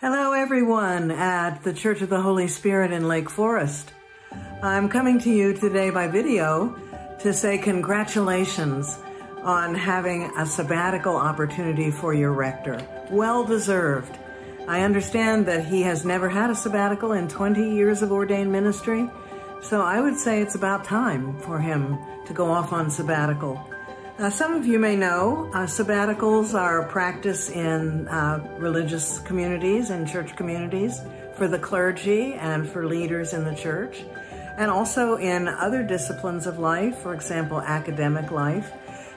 Hello, everyone at the Church of the Holy Spirit in Lake Forest. I'm coming to you today by video to say congratulations on having a sabbatical opportunity for your rector. Well deserved. I understand that he has never had a sabbatical in 20 years of ordained ministry, so I would say it's about time for him to go off on sabbatical. Uh, some of you may know uh, sabbaticals are a practice in uh, religious communities and church communities for the clergy and for leaders in the church, and also in other disciplines of life, for example, academic life.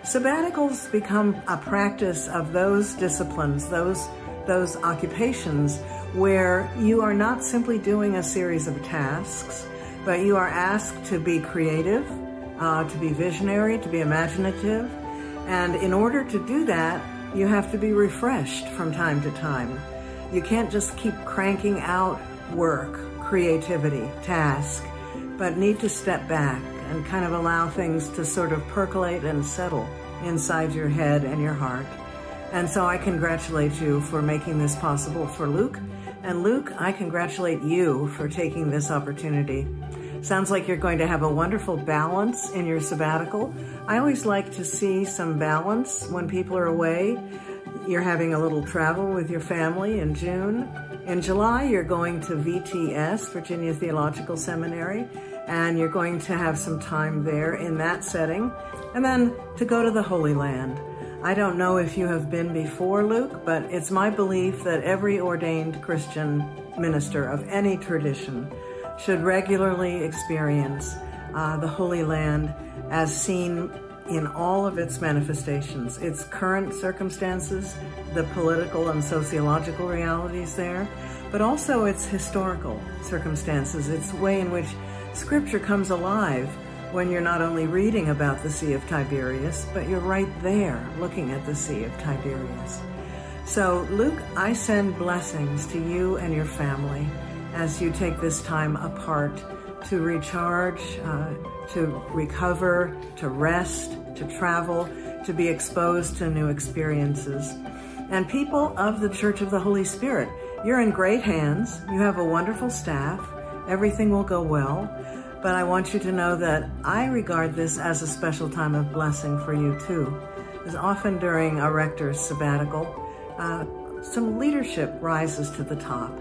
Sabbaticals become a practice of those disciplines, those those occupations where you are not simply doing a series of tasks, but you are asked to be creative, uh, to be visionary, to be imaginative. And in order to do that, you have to be refreshed from time to time. You can't just keep cranking out work, creativity, task, but need to step back and kind of allow things to sort of percolate and settle inside your head and your heart. And so I congratulate you for making this possible for Luke. And Luke, I congratulate you for taking this opportunity. Sounds like you're going to have a wonderful balance in your sabbatical. I always like to see some balance when people are away. You're having a little travel with your family in June. In July, you're going to VTS, Virginia Theological Seminary, and you're going to have some time there in that setting. And then to go to the Holy Land. I don't know if you have been before, Luke, but it's my belief that every ordained Christian minister of any tradition should regularly experience uh, the Holy Land as seen in all of its manifestations, its current circumstances, the political and sociological realities there, but also its historical circumstances, its way in which Scripture comes alive when you're not only reading about the Sea of Tiberias, but you're right there looking at the Sea of Tiberias. So, Luke, I send blessings to you and your family as you take this time apart to recharge, uh, to recover, to rest, to travel, to be exposed to new experiences. And people of the Church of the Holy Spirit, you're in great hands. You have a wonderful staff. Everything will go well. But I want you to know that I regard this as a special time of blessing for you too. As often during a rector's sabbatical, uh, some leadership rises to the top.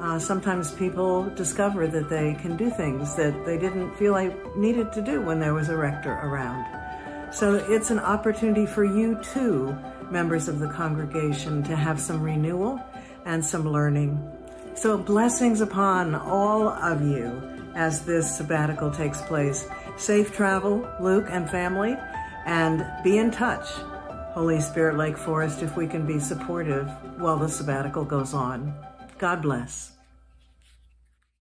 Uh, sometimes people discover that they can do things that they didn't feel like needed to do when there was a rector around. So it's an opportunity for you too, members of the congregation, to have some renewal and some learning. So blessings upon all of you as this sabbatical takes place. Safe travel, Luke and family, and be in touch. Holy Spirit Lake Forest, if we can be supportive while the sabbatical goes on. God bless.